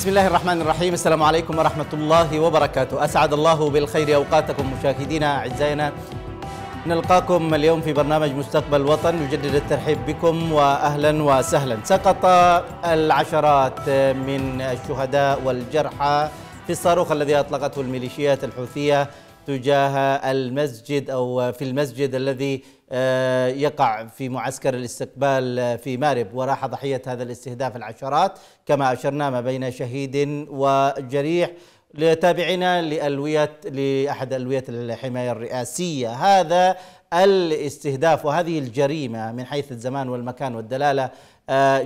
بسم الله الرحمن الرحيم السلام عليكم ورحمة الله وبركاته أسعد الله بالخير أوقاتكم مشاهدينا أعزائنا نلقاكم اليوم في برنامج مستقبل الوطن نجدد الترحيب بكم وأهلا وسهلا سقط العشرات من الشهداء والجرحى في الصاروخ الذي أطلقته الميليشيات الحوثية تجاه المسجد أو في المسجد الذي يقع في معسكر الاستقبال في مارب. وراح ضحية هذا الاستهداف العشرات. كما أشرنا ما بين شهيد وجريح. لتابعنا لألوية لأحد ألوية الحماية الرئاسية. هذا الاستهداف وهذه الجريمة من حيث الزمان والمكان والدلالة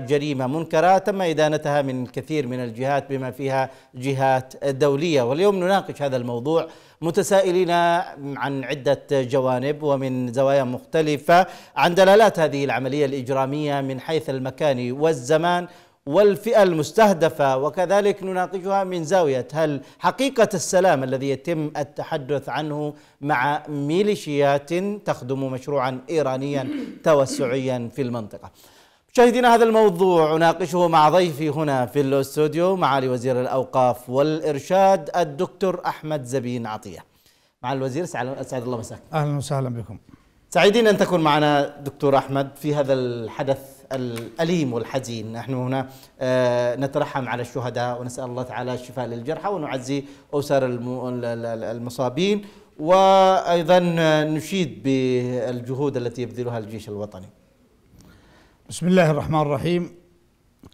جريمة منكرة تم إدانتها من كثير من الجهات بما فيها جهات دولية. واليوم نناقش هذا الموضوع متسائلين عن عدة جوانب ومن زوايا مختلفة عن دلالات هذه العملية الإجرامية من حيث المكان والزمان والفئة المستهدفة. وكذلك نناقشها من زاوية هل حقيقة السلام الذي يتم التحدث عنه مع ميليشيات تخدم مشروعا إيرانيا توسعيا في المنطقة. مشاهدينا هذا الموضوع أناقشه مع ضيفي هنا في الاستوديو معالي وزير الأوقاف والإرشاد الدكتور أحمد زبين عطية. مع الوزير أسعد الله مساك. أهلا وسهلا بكم. سعيدين أن تكون معنا دكتور أحمد في هذا الحدث الأليم والحزين. نحن هنا نترحم على الشهداء ونسأل الله تعالى الشفاء للجرحى ونعزي أسر المصابين. وأيضا نشيد بالجهود التي يبذلها الجيش الوطني. بسم الله الرحمن الرحيم.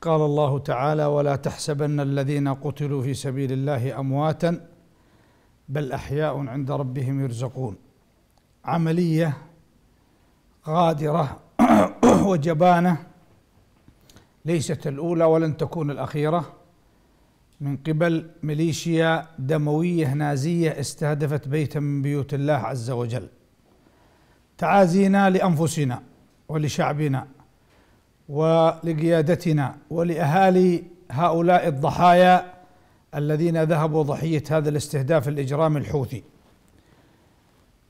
قال الله تعالى ولا تحسبن الذين قتلوا في سبيل الله أمواتا بل أحياء عند ربهم يرزقون. عملية غادرة وجبانة. ليست الأولى ولن تكون الأخيرة. من قبل ميليشيا دموية نازية استهدفت بيتا من بيوت الله عز وجل. تعازينا لأنفسنا ولشعبنا. ولقيادتنا ولأهالي هؤلاء الضحايا الذين ذهبوا ضحية هذا الاستهداف الاجرامي الحوثي.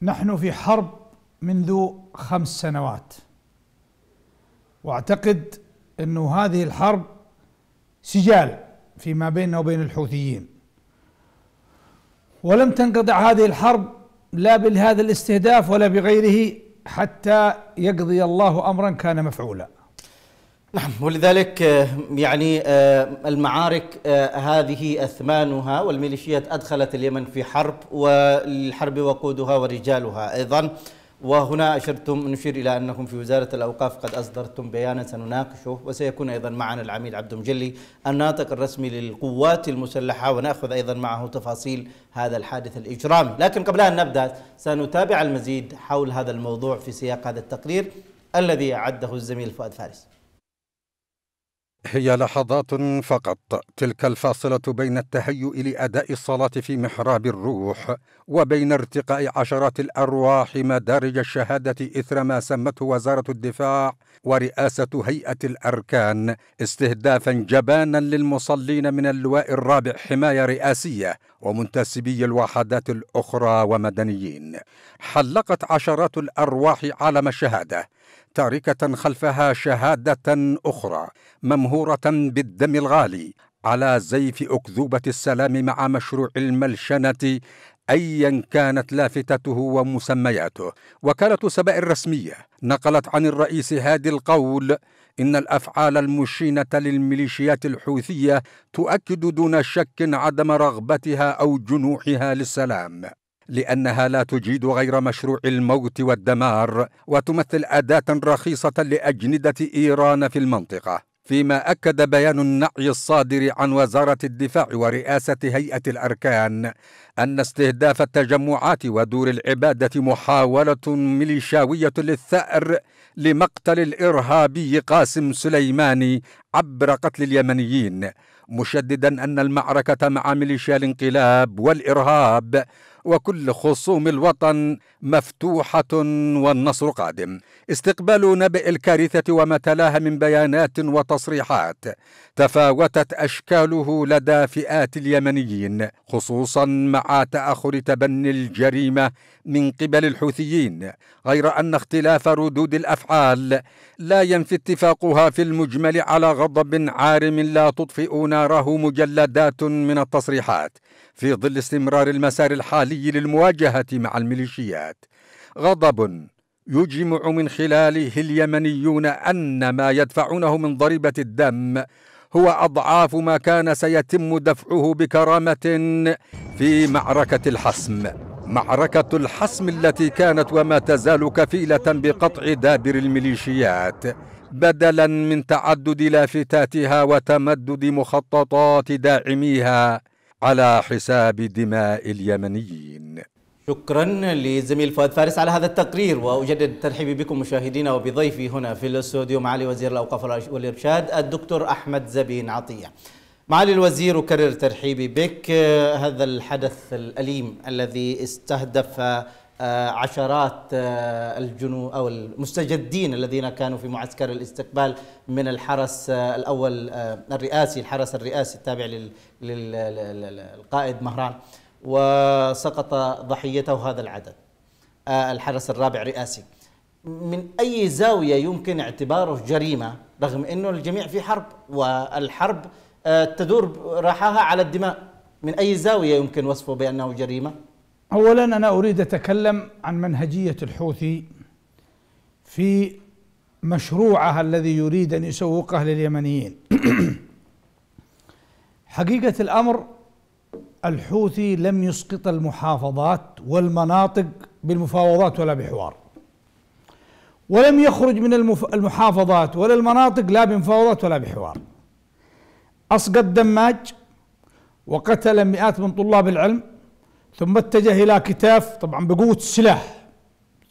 نحن في حرب منذ خمس سنوات. واعتقد انه هذه الحرب سجال فيما بيننا وبين الحوثيين. ولم تنقطع هذه الحرب لا بهذا الاستهداف ولا بغيره حتى يقضي الله امرا كان مفعولا. نعم ولذلك يعني المعارك هذه أثمانها والميليشيات أدخلت اليمن في حرب والحرب وقودها ورجالها أيضا وهنا أشرتم نشير إلى أنكم في وزارة الأوقاف قد أصدرتم بيانا سنناقشه وسيكون أيضا معنا العميد عبد مجلي الناطق الرسمي للقوات المسلحة ونأخذ أيضا معه تفاصيل هذا الحادث الإجرامي، لكن قبل أن نبدأ سنتابع المزيد حول هذا الموضوع في سياق هذا التقرير الذي أعده الزميل فؤاد فارس. هي لحظات فقط. تلك الفاصلة بين التهيؤ لأداء الصلاة في محراب الروح وبين ارتقاء عشرات الأرواح مدارج الشهادة إثر ما سمته وزارة الدفاع ورئاسة هيئة الأركان استهدافا جبانا للمصلين من اللواء الرابع حماية رئاسية ومنتسبي الوحدات الأخرى ومدنيين. حلقت عشرات الأرواح علم الشهادة تاركة خلفها شهادة أخرى ممهورة بالدم الغالي. على زيف أكذوبة السلام مع مشروع الملشنة أيا كانت لافتته ومسمياته. وكالة سبأ الرسمية. نقلت عن الرئيس هادي القول إن الأفعال المشينة للميليشيات الحوثية تؤكد دون شك عدم رغبتها أو جنوحها للسلام. لأنها لا تجيد غير مشروع الموت والدمار وتمثل أداة رخيصة لأجندة إيران في المنطقة. فيما أكد بيان النعي الصادر عن وزارة الدفاع ورئاسة هيئة الأركان أن استهداف التجمعات ودور العبادة محاولة ميليشاويه للثأر لمقتل الإرهابي قاسم سليماني عبر قتل اليمنيين مشددا أن المعركة مع ميليشيا الانقلاب والإرهاب وكل خصوم الوطن مفتوحة والنصر قادم. استقبال نبأ الكارثة وما تلاها من بيانات وتصريحات. تفاوتت أشكاله لدى فئات اليمنيين خصوصا مع تأخر تبني الجريمة من قبل الحوثيين. غير أن اختلاف ردود الأفعال لا ينفي اتفاقها في المجمل على غضب عارم لا تطفئ ناره مجلدات من التصريحات. في ظل استمرار المسار الحالي للمواجهة مع الميليشيات. غضب يجمع من خلاله اليمنيون أن ما يدفعونه من ضريبة الدم هو أضعاف ما كان سيتم دفعه بكرامة في معركة الحسم. معركة الحسم التي كانت وما تزال كفيلة بقطع دابر الميليشيات. بدلا من تعدد لافتاتها وتمدد مخططات داعميها على حساب دماء اليمنيين شكرا لزميل فؤاد فارس على هذا التقرير وأجدد ترحيبي بكم مشاهدينا وبضيفي هنا في الاستوديو معالي وزير الأوقاف والإرشاد الدكتور أحمد زبين عطية. معالي الوزير أكرر ترحيبي بك هذا الحدث الأليم الذي استهدف آه، عشرات آه، الجنو أو المستجدين الذين كانوا في معسكر الاستقبال من الحرس آه، الأول الرئاسي الحرس الرئاسي التابع للقائد مهران وسقط ضحيته هذا العدد الحرس الرابع رئاسي. من أي زاوية يمكن اعتباره جريمة رغم إنه الجميع في حرب والحرب تدور راحها على الدماء. من أي زاوية يمكن وصفه بأنه جريمة؟ اولا أنا أريد أتكلم عن منهجية الحوثي في مشروعها الذي يريد أن يسوقه لليمنيين. حقيقة الأمر الحوثي لم يسقط المحافظات والمناطق بالمفاوضات ولا بحوار. ولم يخرج من المحافظات ولا المناطق لا بمفاوضات ولا بحوار. أسقط دماج وقتل مئات من طلاب العلم ثم اتجه إلى كتاف طبعا بقوة السلاح.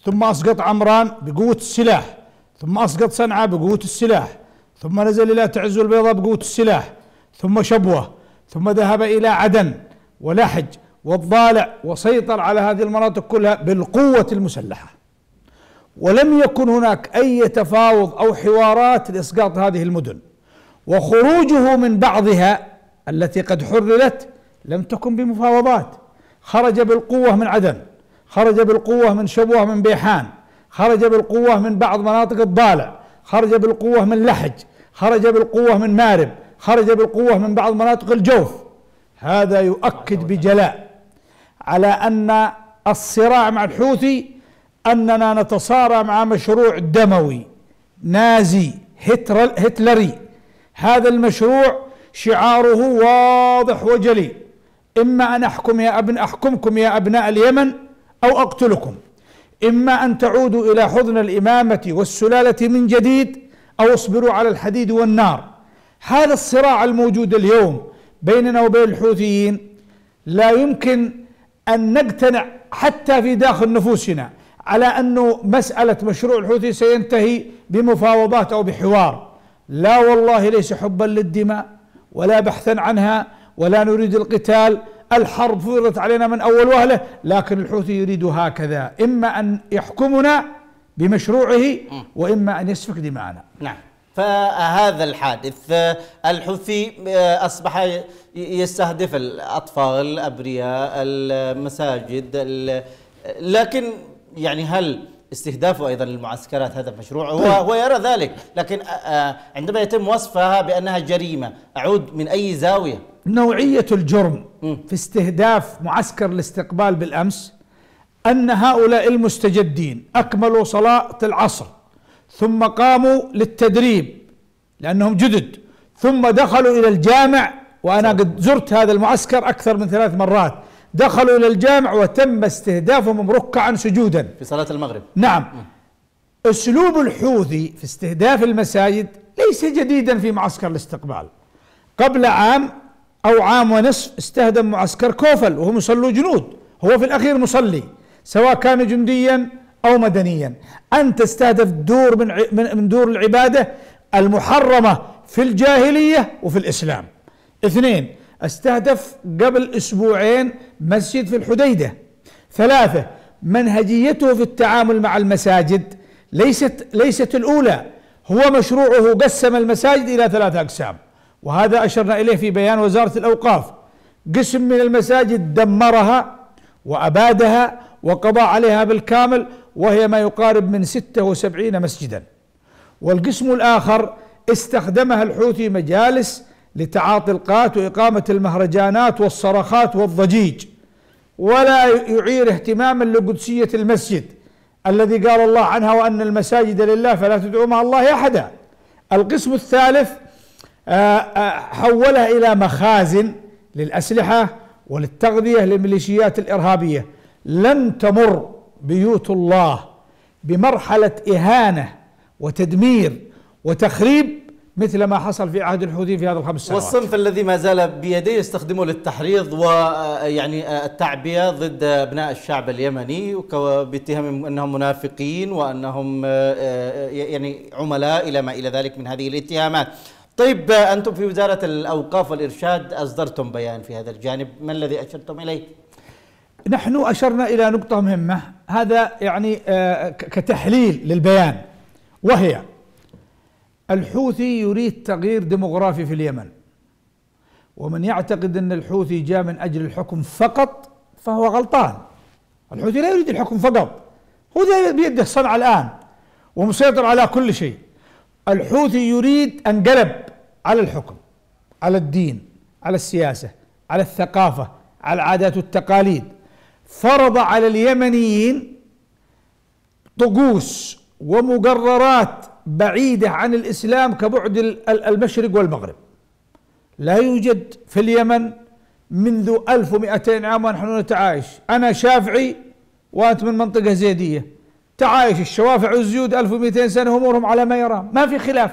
ثم أسقط عمران بقوة السلاح. ثم أسقط صنعاء بقوة السلاح. ثم نزل إلى تعز البيضاء بقوة السلاح. ثم شبوة. ثم ذهب إلى عدن ولحج والضالع وسيطر على هذه المناطق كلها بالقوة المسلحة. ولم يكن هناك أي تفاوض أو حوارات لإسقاط هذه المدن. وخروجه من بعضها التي قد حررت لم تكن بمفاوضات. خرج بالقوة من عدن خرج بالقوة من شبوة من بيحان خرج بالقوة من بعض مناطق الضالع خرج بالقوة من لحج خرج بالقوة من مارب خرج بالقوة من بعض مناطق الجوف. هذا يؤكد بجلاء على أن الصراع مع الحوثي أننا نتصارع مع مشروع دموي نازي هتلري. هذا المشروع شعاره واضح وجلي. إما أن أحكم يا ابن أحكمكم يا أبناء اليمن أو أقتلكم. إما أن تعودوا إلى حضن الإمامة والسلالة من جديد أو اصبروا على الحديد والنار. هذا الصراع الموجود اليوم بيننا وبين الحوثيين لا يمكن أن نقتنع حتى في داخل نفوسنا على أنه مسألة مشروع الحوثي سينتهي بمفاوضات أو بحوار. لا والله ليس حبا للدماء ولا بحثا عنها ولا نريد القتال الحرب فرضت علينا من أول وهلة لكن الحوثي يريد هكذا. إما أن يحكمنا بمشروعه وإما أن يسفك دماءنا. نعم. فهذا الحادث الحوثي أصبح يستهدف الأطفال الأبرياء المساجد لكن يعني هل استهدافه أيضا للمعسكرات هذا مشروع هو هو يرى ذلك. لكن عندما يتم وصفها بأنها جريمة أعود من أي زاوية؟ نوعية الجرم في استهداف معسكر الاستقبال بالأمس أن هؤلاء المستجدين أكملوا صلاة العصر ثم قاموا للتدريب لأنهم جدد ثم دخلوا إلى الجامع وأنا قد زرت هذا المعسكر أكثر من ثلاث مرات. دخلوا إلى الجامع وتم استهدافهم ركعا سجودا. في صلاة المغرب. نعم. أسلوب الحوثي في استهداف المساجد ليس جديدا في معسكر الاستقبال. قبل عام أو عام ونصف استهدم معسكر كوفل وهم يصلوا جنود. هو في الأخير مصلي سواء كان جنديا أو مدنيا. أن تستهدف دور من من دور العبادة المحرمة في الجاهلية وفي الإسلام. اثنين استهدف قبل أسبوعين مسجد في الحديدة. ثلاثة منهجيته في التعامل مع المساجد ليست ليست الأولى. هو مشروعه قسم المساجد إلى ثلاثة أقسام. وهذا أشرنا إليه في بيان وزارة الأوقاف. قسم من المساجد دمرها وأبادها وقضى عليها بالكامل وهي ما يقارب من ستة وسبعين مسجدا. والقسم الآخر استخدمها الحوثي مجالس لتعاطي القات وإقامة المهرجانات والصرخات والضجيج ولا يعير اهتماما لقدسية المسجد الذي قال الله عنها وأن المساجد لله فلا تدعوا مع الله أحدا. القسم الثالث آه، آه، حولها إلى مخازن للأسلحة وللتغذية للميليشيات الإرهابية. لن تمر بيوت الله بمرحلة إهانة وتدمير وتخريب مثل ما حصل في عهد الحوثي في هذه الخمس سنوات. والصنف الذي ما زال بيديه يستخدمه للتحريض ويعني التعبئة ضد أبناء الشعب اليمني باتهامهم أنهم منافقين وأنهم يعني عملاء إلى ما إلى ذلك من هذه الاتهامات. طيب أنتم في وزارة الأوقاف والإرشاد أصدرتم بيان في هذا الجانب. ما الذي أشرتم إليه؟ نحن أشرنا إلى نقطة مهمة. هذا يعني آه، كتحليل للبيان وهي الحوثي يريد تغيير ديموغرافي في اليمن. ومن يعتقد أن الحوثي جاء من أجل الحكم فقط فهو غلطان. الحوثي لا يريد الحكم فقط. هو بيده الصنعة الآن ومسيطر على كل شيء. الحوثي يريد أن قلب على الحكم على الدين على السياسة على الثقافة على العادات والتقاليد. فرض على اليمنيين طقوس ومقررات بعيدة عن الإسلام كبعد المشرق والمغرب. لا يوجد في اليمن منذ 1200 عام ونحن نتعايش. أنا شافعي وأنت من منطقة زيدية. تعايش الشوافع والزيود 1200 سنة أمورهم على ما يرام. ما في خلاف.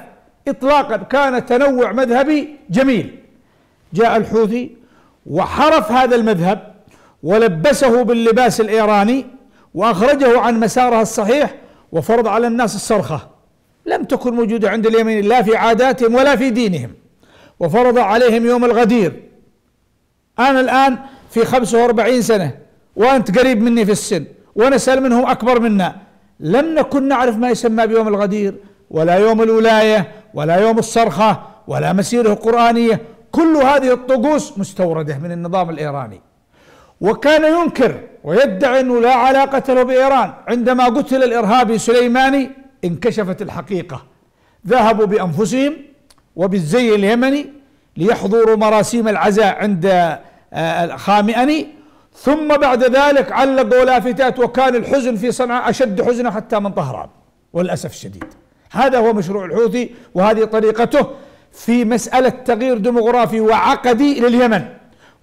إطلاقا كان تنوع مذهبي جميل. جاء الحوثي وحرف هذا المذهب ولبسه باللباس الإيراني وأخرجه عن مسارها الصحيح وفرض على الناس الصرخة. لم تكن موجودة عند اليمين لا في عاداتهم ولا في دينهم وفرض عليهم يوم الغدير. أنا الآن في 45 سنة وأنت قريب مني في السن ونسأل منهم أكبر منا. لم نكن نعرف ما يسمى بيوم الغدير ولا يوم الولاية ولا يوم الصرخة ولا مسيره القرآنية. كل هذه الطقوس مستوردة من النظام الإيراني. وكان ينكر ويدعي أنه لا علاقة له بإيران عندما قتل الإرهابي سليماني انكشفت الحقيقة. ذهبوا بأنفسهم وبالزي اليمني ليحضروا مراسيم العزاء عند آه، خامئني ثم بعد ذلك علقوا لافتات وكان الحزن في صنعاء أشد حزنا حتى من طهران والأسف الشديد. هذا هو مشروع الحوثي وهذه طريقته في مسألة تغيير ديموغرافي وعقدي لليمن.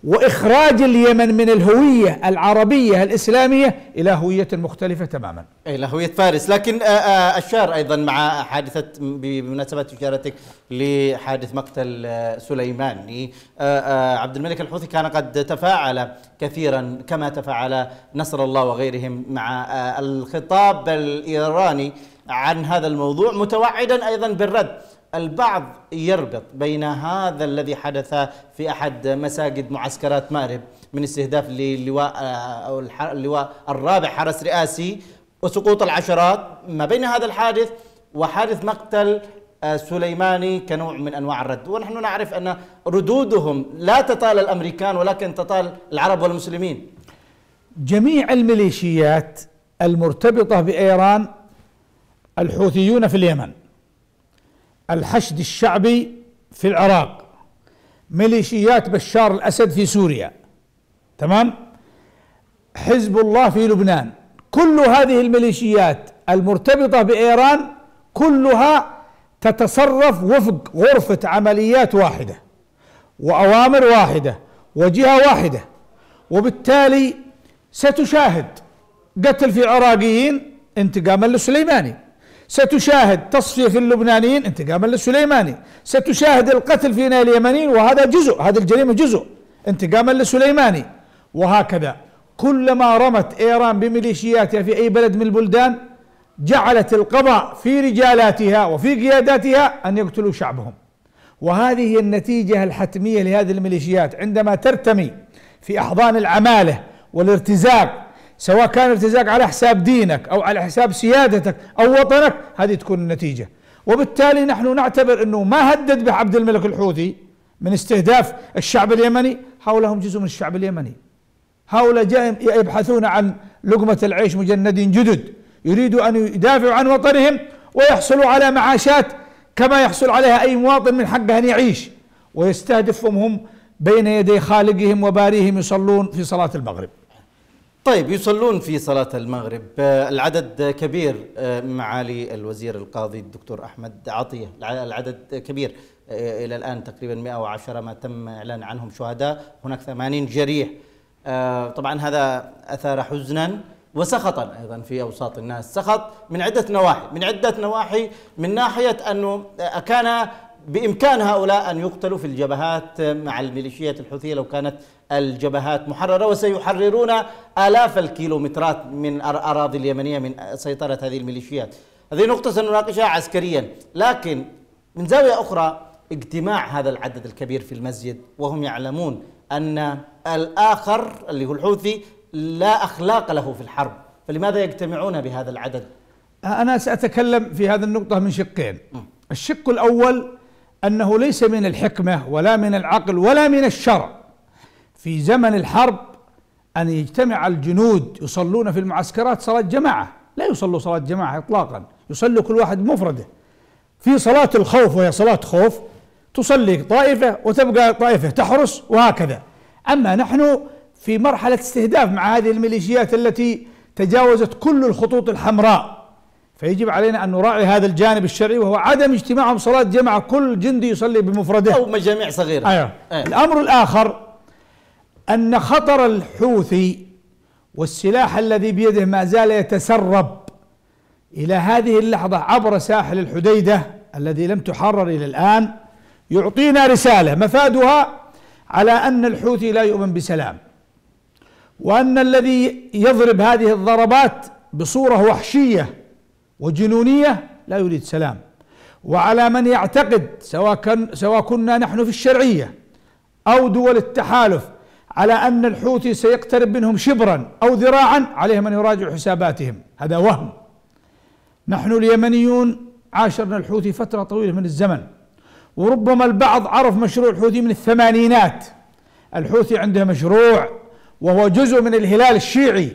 وإخراج اليمن من الهوية العربية الإسلامية إلى هوية مختلفة تماما. إلى هوية فارس، لكن آه، آه، اشار أيضا مع حادثة بمناسبة اشارتك لحادث مقتل آه، سليماني، عبد الملك الحوثي كان قد تفاعل كثيرا كما تفاعل نصر الله وغيرهم مع الخطاب الإيراني عن هذا الموضوع متوعدا أيضا بالرد. البعض يربط بين هذا الذي حدث في أحد مساجد معسكرات مأرب من استهداف للواء أو اللواء الرابع حرس رئاسي وسقوط العشرات ما بين هذا الحادث وحادث مقتل آه، سليماني كنوع من أنواع الرد. ونحن نعرف أن ردودهم لا تطال الأمريكان ولكن تطال العرب والمسلمين. جميع الميليشيات المرتبطة بإيران الحوثيون في اليمن. الحشد الشعبي في العراق. ميليشيات بشار الأسد في سوريا. تمام؟ حزب الله في لبنان. كل هذه الميليشيات المرتبطة بإيران كلها تتصرف وفق غرفة عمليات واحدة وأوامر واحدة وجهة واحدة وبالتالي ستشاهد قتل في العراقيين انتقاما للسليماني ستشاهد تصفية في اللبنانيين انتقاما للسليماني ستشاهد القتل في اليمنيين وهذا جزء هذه الجريمة جزء. انتقاما للسليماني وهكذا كلما رمت إيران بميليشياتها في أي بلد من البلدان جعلت القضاء في رجالاتها وفي قياداتها أن يقتلوا شعبهم. وهذه هي النتيجة الحتمية لهذه الميليشيات عندما ترتمي في أحضان العمالة والارتزاق سواء كان ارتزاق على حساب دينك أو على حساب سيادتك أو وطنك هذه تكون النتيجة. وبالتالي نحن نعتبر إنه ما هدد به عبد الملك الحوثي من استهداف الشعب اليمني هؤلاء هم جزء من الشعب اليمني. هؤلاء جاء يبحثون عن لقمة العيش مجند جدد يريدوا أن يدافعوا عن وطنهم ويحصلوا على معاشات كما يحصل عليها أي مواطن من حقه أن يعيش. ويستهدفهم هم بين يدي خالقهم وباريهم يصلون في صلاة المغرب. طيب يصلون في صلاة المغرب. آه، العدد كبير آه، معالي الوزير القاضي الدكتور أحمد عطية. العدد كبير آه، إلى الآن تقريبا 110 ما تم إعلان عنهم شهداء. هناك 80 جريح. طبعا هذا أثار حزنا وسخطا أيضا في أوساط الناس. سخط من عدة نواحي. من عدة نواحي من ناحية أنه كان بإمكان هؤلاء أن يقتلوا في الجبهات مع الميليشيات الحوثية لو كانت الجبهات محررة وسيحررون آلاف الكيلومترات من أراضي اليمنية من سيطرة هذه الميليشيات. هذه نقطة سنناقشها عسكريا، لكن من زاوية أخرى اجتماع هذا العدد الكبير في المسجد وهم يعلمون أن الآخر اللي هو الحوثي لا أخلاق له في الحرب، فلماذا يجتمعون بهذا العدد؟ أنا سأتكلم في هذه النقطة من شقين. الشق الأول أنه ليس من الحكمة ولا من العقل ولا من الشرع. في زمن الحرب أن يجتمع الجنود يصلون في المعسكرات صلاة جماعة. لا يصلوا صلاة جماعة اطلاقا يصلوا كل واحد بمفرده في صلاة الخوف وهي صلاة خوف تصلي طائفة وتبقى طائفة تحرس وهكذا. أما نحن في مرحلة استهداف مع هذه الميليشيات التي تجاوزت كل الخطوط الحمراء. فيجب علينا أن نراعي هذا الجانب الشرعي وهو عدم اجتماعهم صلاة جماعة كل جندي يصلي بمفرده أو مجاميع صغيرة أيوة. أيوة. الأمر الآخر أن خطر الحوثي والسلاح الذي بيده ما زال يتسرب إلى هذه اللحظة عبر ساحل الحديدة الذي لم تحرر إلى الآن يعطينا رسالة مفادها على أن الحوثي لا يؤمن بسلام وأن الذي يضرب هذه الضربات بصورة وحشية وجنونية لا يريد سلام. وعلى من يعتقد سواء كان سواء كنا نحن في الشرعية أو دول التحالف على أن الحوثي سيقترب منهم شبرا أو ذراعا عليهم أن يراجعوا حساباتهم. هذا وهم. نحن اليمنيون عاشرنا الحوثي فترة طويلة من الزمن وربما البعض عرف مشروع الحوثي من الثمانينات. الحوثي عنده مشروع وهو جزء من الهلال الشيعي.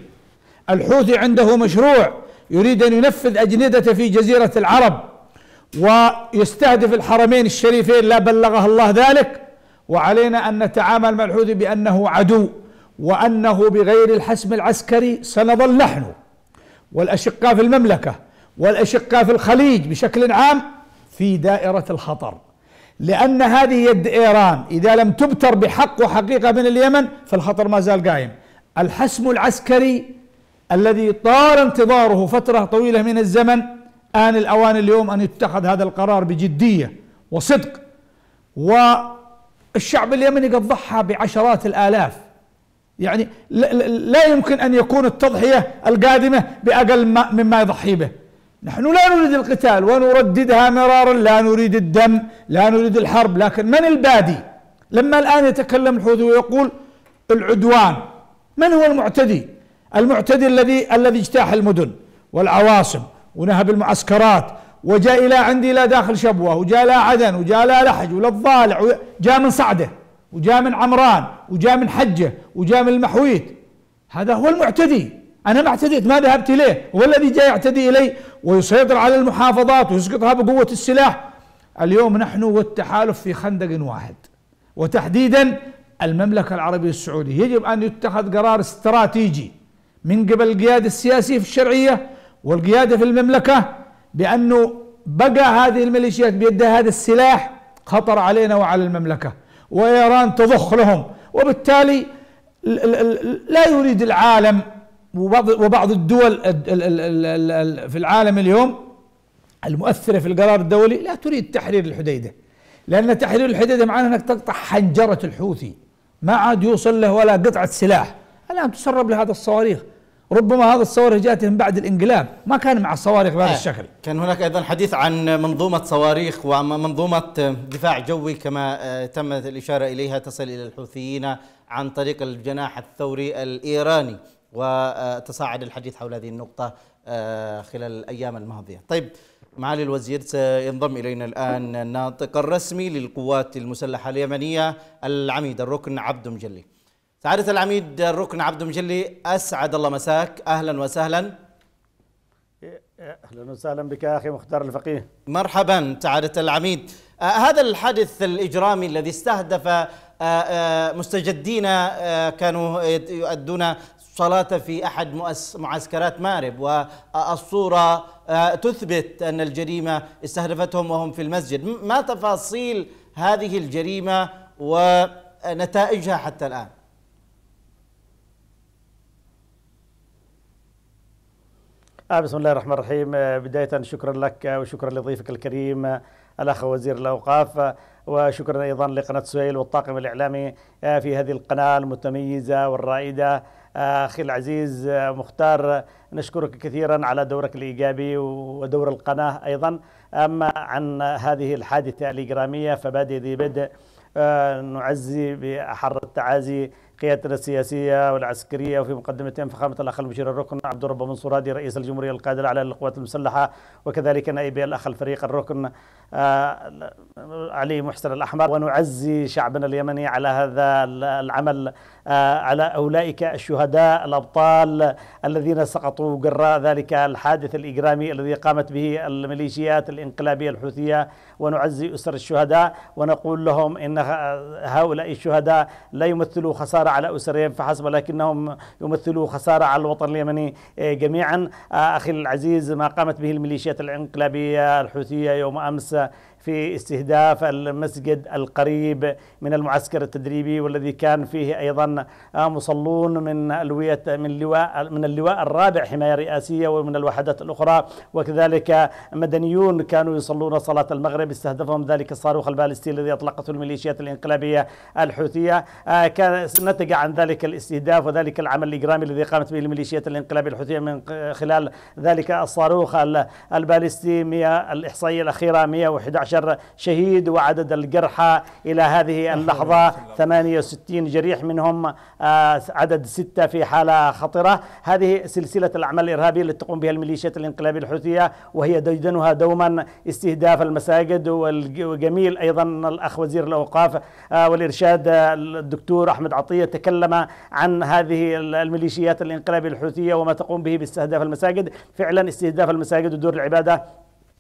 الحوثي عنده مشروع يريد أن ينفذ أجندته في جزيرة العرب ويستهدف الحرمين الشريفين لا بلغه الله ذلك. وعلينا أن نتعامل مع الحوثي بأنه عدو وأنه بغير الحسم العسكري سنظل نحن. والأشقاء في المملكة والأشقاء في الخليج بشكل عام في دائرة الخطر. لأن هذه يد إيران إذا لم تبتر بحق وحقيقة من اليمن فالخطر ما زال قائم. الحسم العسكري الذي طال انتظاره فترة طويلة من الزمن آن الأوان اليوم أن يتخذ هذا القرار بجدية وصدق. والشعب اليمني قد ضحى بعشرات الآلاف. يعني لا يمكن أن يكون التضحية القادمة بأقل مما يضحي به. نحن لا نريد القتال ونرددها مرارا لا نريد الدم لا نريد الحرب لكن من البادي؟ لما الآن يتكلم الحوثي ويقول العدوان من هو المعتدي؟ المعتدي الذي الذي اجتاح المدن والعواصم ونهب المعسكرات وجاء إلى عندي إلى داخل شبوة وجاء إلى عدن وجاء إلى لحج وللضالع وجاء من صعده وجاء من عمران وجاء من حجة وجاء من المحويت. هذا هو المعتدي. أنا ما اعتديت ما ذهبت إليه هو الذي جاء يعتدي إلي ويسيطر على المحافظات ويسقطها بقوة السلاح. اليوم نحن والتحالف في خندق واحد وتحديدا المملكة العربية السعودية. يجب أن يتخذ قرار استراتيجي. من قبل القيادة السياسية في الشرعية والقيادة في المملكة بأنه بقى هذه الميليشيات بيدها هذا السلاح خطر علينا وعلى المملكة وإيران تضخ لهم. وبالتالي لا يريد العالم وبعض الدول في العالم اليوم المؤثرة في القرار الدولي لا تريد تحرير الحديدة لأن تحرير الحديدة معناه أنك تقطع حنجرة الحوثي. ما عاد يوصل له ولا قطعة سلاح. الآن تسرب لهذا الصواريخ. ربما هذا الصواريخ جاءت من بعد الإنقلاب ما كان مع الصواريخ بهذا آه الشكل. كان هناك أيضا حديث عن منظومة صواريخ ومنظومة دفاع جوي كما آه، تمت الإشارة إليها تصل إلى الحوثيين عن طريق الجناح الثوري الإيراني وتصاعد الحديث حول هذه النقطة آه، خلال الأيام الماضية. طيب معالي الوزير سينضم إلينا الآن الناطق الرسمي للقوات المسلحة اليمنية العميد الركن عبد مجلي. سعادة العميد الركن عبد مجلي أسعد الله مساك. أهلا وسهلا. أهلا وسهلا بك أخي مختار الفقيه. مرحبا سعادة العميد. آه هذا الحادث الإجرامي الذي استهدف آه آه مستجدين كانوا يؤدون صلاة في أحد معسكرات مارب والصورة تثبت أن الجريمة استهدفتهم وهم في المسجد. ما تفاصيل هذه الجريمة ونتائجها حتى الآن؟ آه بسم الله الرحمن الرحيم. آه بداية شكرا لك وشكرا لضيفك الكريم آه الأخ وزير الأوقاف آه وشكرا أيضا لقناة سهيل والطاقم الإعلامي آه في هذه القناة المتميزة والرائدة آه، أخي العزيز آه مختار. نشكرك كثيرا على دورك الإيجابي ودور القناة أيضا. أما عن هذه الحادثة الإجرامية فبادئ ذي بدء آه نعزي بأحر التعازي قيادتنا السياسية والعسكرية وفي مقدمتهم فخامة الأخ المشير الركن عبد الرب منصور هادي رئيس الجمهورية القادر على القوات المسلحة وكذلك نائب الأخ الفريق الركن آه علي محسن الأحمر. ونعزي شعبنا اليمني على هذا العمل على أولئك الشهداء الأبطال الذين سقطوا جراء ذلك الحادث الإجرامي الذي قامت به الميليشيات الإنقلابية الحوثية. ونعزي أسر الشهداء ونقول لهم إن هؤلاء الشهداء لا يمثلوا خسارة على أسرهم فحسب ولكنهم يمثلوا خسارة على الوطن اليمني جميعا. أخي العزيز ما قامت به الميليشيات الإنقلابية الحوثية يوم أمس في استهداف المسجد القريب من المعسكر التدريبي والذي كان فيه أيضا مصلون من الوية من لواء من اللواء الرابع حماية رئاسية ومن الوحدات الأخرى. وكذلك مدنيون كانوا يصلون صلاة المغرب. استهدفهم ذلك الصاروخ البالستي الذي أطلقته الميليشيات الانقلابية الحوثية. كان نتج عن ذلك الاستهداف وذلك العمل الإجرامي الذي قامت به الميليشيات الانقلابية الحوثية من خلال ذلك الصاروخ البالستي. 100 الإحصائية الأخيرة 111 شهيد وعدد الجرحى إلى هذه اللحظة. 68 جريح منهم عدد ستة في حالة خطرة. هذه سلسلة الأعمال الإرهابية التي تقوم بها الميليشيات الانقلابية الحوثية وهي ديدنها دوما استهداف المساجد وجميل أيضا الأخ وزير الأوقاف والإرشاد الدكتور أحمد عطية تكلم عن هذه الميليشيات الانقلابية الحوثية وما تقوم به باستهداف المساجد. فعلا استهداف المساجد ودور العبادة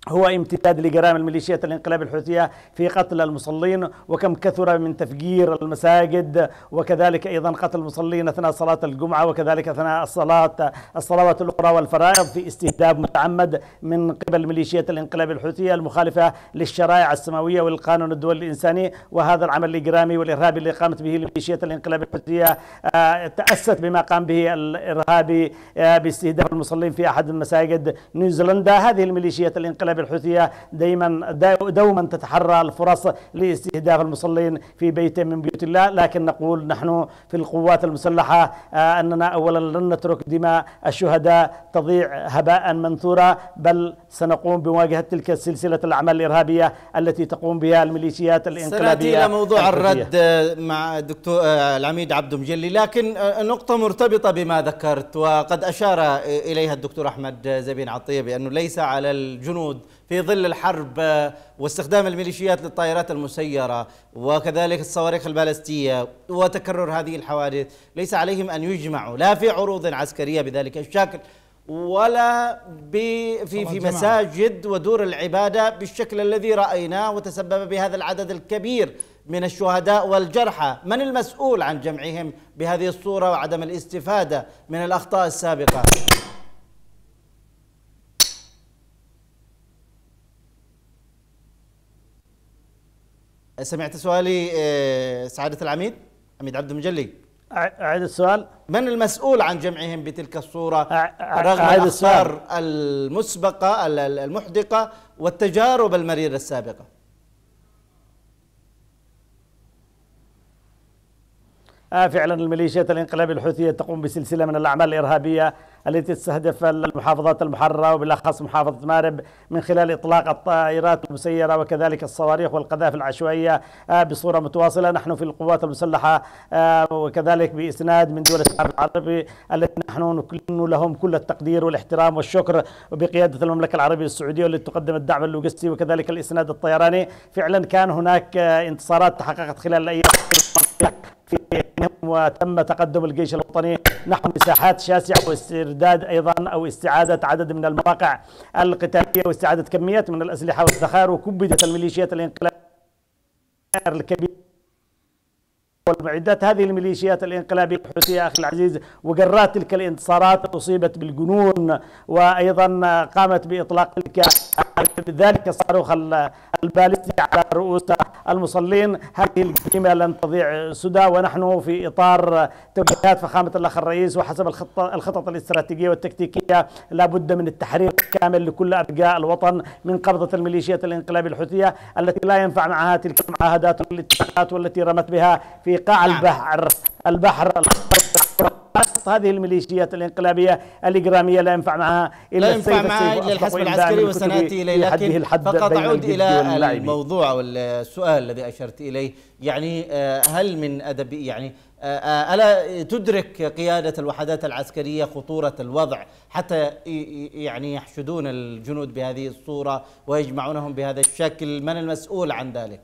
هو امتداد لجرائم الميليشيات الانقلاب الحوثية في قتل المصلين وكم كثر من تفجير المساجد وكذلك أيضا قتل المصلين أثناء صلاة الجمعة وكذلك أثناء الصلاة الصلوات الأخرى والفرائض في استهداف متعمد من قبل ميليشيات الانقلاب الحوثية المخالفة للشرائع السماوية والقانون الدولي الإنساني. وهذا العمل الإجرامي والإرهابي اللي قامت به الميليشيات الانقلاب الحوثية تأست بما قام به الإرهابي باستهداف المصلين في أحد المساجد نيوزيلندا. هذه الميليشيات الانقلاب الحوثية دائما دوما تتحرى الفرص لاستهداف المصلين في بيت من بيوت الله. لكن نقول نحن في القوات المسلحة أننا أولا لن نترك دماء الشهداء تضيع هباء منثورا بل سنقوم بمواجهة تلك السلسلة الأعمال الإرهابية التي تقوم بها الميليشيات الإنقلابية سنأتي إلى موضوع الرد مع الدكتور العميد عبد مجلي لكن نقطة مرتبطة بما ذكرت وقد أشار إليها الدكتور أحمد زبين عطية بأنه ليس على الجنود في ظل الحرب واستخدام الميليشيات للطائرات المسيرة وكذلك الصواريخ البالستية وتكرر هذه الحوادث ليس عليهم أن يجمعوا لا في عروض عسكرية بذلك الشكل ولا في في مساجد ودور العبادة بالشكل الذي رأيناه وتسبب بهذا العدد الكبير من الشهداء والجرحى. من المسؤول عن جمعهم بهذه الصورة وعدم الاستفادة من الأخطاء السابقة؟ سمعت سؤالي سعادة العميد عميد عبد المجلي. أعيد السؤال. من المسؤول عن جمعهم بتلك الصورة؟ رغم الأخطار المسبقة المحدقة والتجارب المريرة السابقة. فعلا الميليشيات الانقلابية الحوثية تقوم بسلسلة من الأعمال الإرهابية التي تستهدف المحافظات المحررة وبالأخص محافظة مارب من خلال إطلاق الطائرات المسيرة وكذلك الصواريخ والقذائف العشوائية آه، بصورة متواصلة. نحن في القوات المسلحة آه، وكذلك بإسناد من دول الشعب العربي التي نحن نكن لهم كل التقدير والاحترام والشكر وبقيادة المملكة العربية السعودية والتي تقدم الدعم اللوجستي وكذلك الإسناد الطيراني. فعلا كان هناك انتصارات تحققت خلال الأيام. وتم تقدم الجيش الوطني. نحو مساحات شاسعة واسترداد أيضا أو استعادة عدد من المواقع القتالية واستعادة كميات من الأسلحة والذخائر وكبدت الميليشيات الانقلابية الكبيرة والمعدات هذه الميليشيات الانقلابية الحوثية أخي العزيز وقرات تلك الانتصارات أصيبت بالجنون وأيضا قامت بإطلاق تلك ذلك الصاروخ البالستي على رؤوس المصلين هذه الجريمة لن تضيع سدى ونحن في إطار توجيهات فخامة الأخ الرئيس وحسب الخطط الاستراتيجية والتكتيكية لابد من التحرير الكامل لكل أرجاء الوطن من قبضة الميليشيات الانقلابية الحوثية التي لا ينفع معها تلك المعاهدات والاتفاقات والتي رمت بها في قاع نعم. البحر البحر هذه الميليشيات الانقلابية الإجرامية لا ينفع معها إلا لا ينفع معها إلا الحزب العسكري وسناتي إليه. لكن فقط أعود إلى الموضوع والسؤال الذي أشرت إليه. يعني آه، هل من أدب يعني آه، آه، ألا تدرك قيادة الوحدات العسكرية خطورة الوضع حتى يعني يحشدون الجنود بهذه الصورة ويجمعونهم بهذا الشكل؟ من المسؤول عن ذلك؟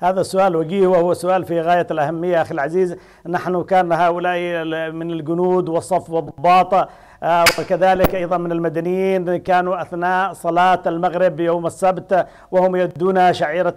هذا السؤال وجيه وهو سؤال في غاية الأهمية أخي العزيز. نحن كان هؤلاء من الجنود والصف والضباط. وكذلك أيضا من المدنيين كانوا أثناء صلاة المغرب يوم السبت وهم يدون شعيرة